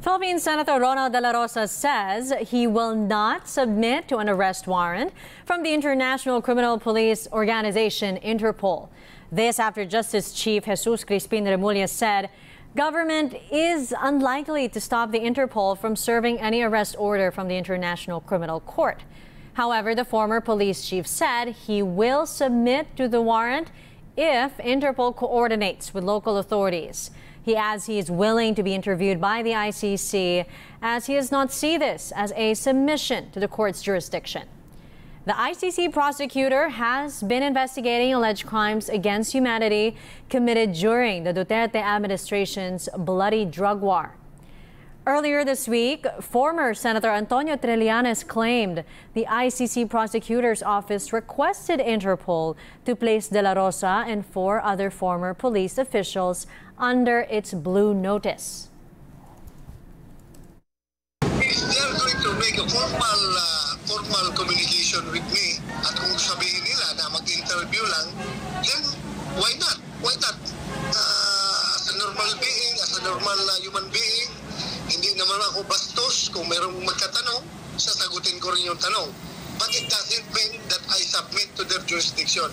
Philippine Senator Ronald Dela Rosa says he will not submit to an arrest warrant from the International Criminal Police Organization, Interpol. This after Justice Chief Jesus Crispin Remulla said government is unlikely to stop the Interpol from serving any arrest order from the International Criminal Court. However, the former police chief said he will submit to the warrant if Interpol coordinates with local authorities. He adds he is willing to be interviewed by the ICC as he does not see this as a submission to the court's jurisdiction. The ICC prosecutor has been investigating alleged crimes against humanity committed during the Duterte administration's bloody drug war. Earlier this week, former Senator Antonio Trillanes claimed the ICC prosecutor's office requested Interpol to place Dela Rosa and four other former police officials under its blue notice. They're going to make a formal uh, formal communication with me at kung sabihin nila na mag-interview lang, then why not? Why not? Uh, as a normal being, as a normal uh, human being, hindi naman ako bastos. Kung merong magkatanong, sasagutin ko rin yung tanong. But it doesn't mean that I submit to their jurisdiction.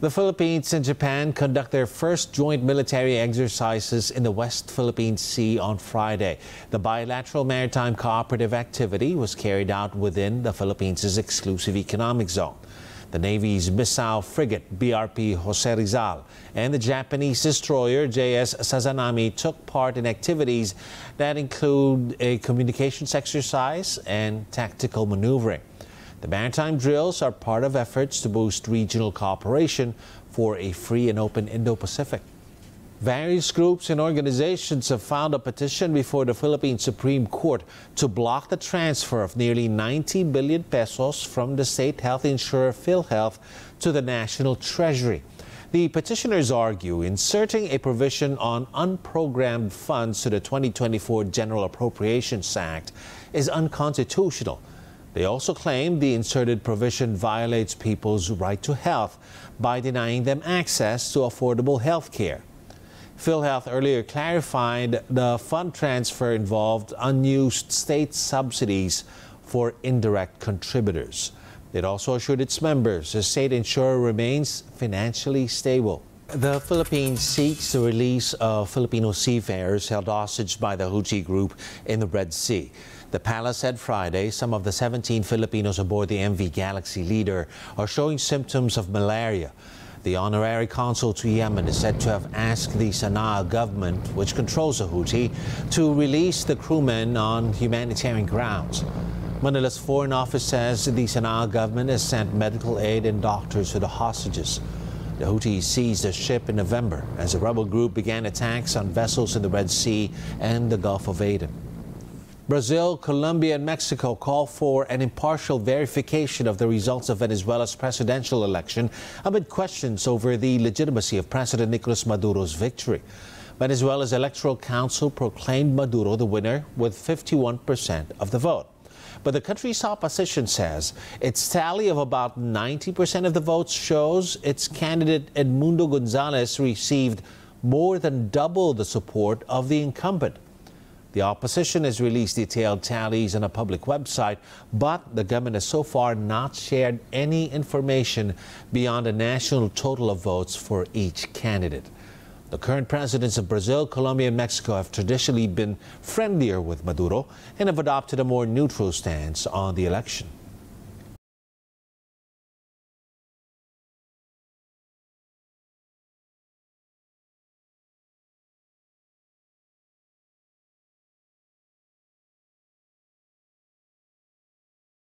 The Philippines and Japan conduct their first joint military exercises in the West Philippine Sea on Friday. The bilateral maritime cooperative activity was carried out within the Philippines' exclusive economic zone. The Navy's missile frigate BRP Jose Rizal and the Japanese destroyer JS Sazanami took part in activities that include a communications exercise and tactical maneuvering. The maritime drills are part of efforts to boost regional cooperation for a free and open Indo-Pacific. Various groups and organizations have filed a petition before the Philippine Supreme Court to block the transfer of nearly 90 billion pesos from the state health insurer PhilHealth to the National Treasury. The petitioners argue inserting a provision on unprogrammed funds to the 2024 General Appropriations Act is unconstitutional. They also claim the inserted provision violates people's right to health by denying them access to affordable health care. PhilHealth earlier clarified the fund transfer involved unused state subsidies for indirect contributors. It also assured its members the state insurer remains financially stable. The Philippines seeks the release of Filipino seafarers held hostage by the Houthi group in the Red Sea. The palace said Friday some of the 17 Filipinos aboard the MV Galaxy Leader are showing symptoms of malaria. The honorary consul to Yemen is said to have asked the Sana'a government, which controls the Houthi, to release the crewmen on humanitarian grounds. Manila's Foreign Office says the Sana'a government has sent medical aid and doctors to the hostages. The Houthis seized a ship in November as the rebel group began attacks on vessels in the Red Sea and the Gulf of Aden. Brazil, Colombia, and Mexico call for an impartial verification of the results of Venezuela's presidential election amid questions over the legitimacy of President Nicolas Maduro's victory. Venezuela's Electoral Council proclaimed Maduro the winner with 51% of the vote. But the country's opposition says its tally of about 90% of the votes shows its candidate Edmundo Gonzalez received more than double the support of the incumbent. The opposition has released detailed tallies on a public website, but the government has so far not shared any information beyond a national total of votes for each candidate. The current presidents of Brazil, Colombia, and Mexico have traditionally been friendlier with Maduro and have adopted a more neutral stance on the election.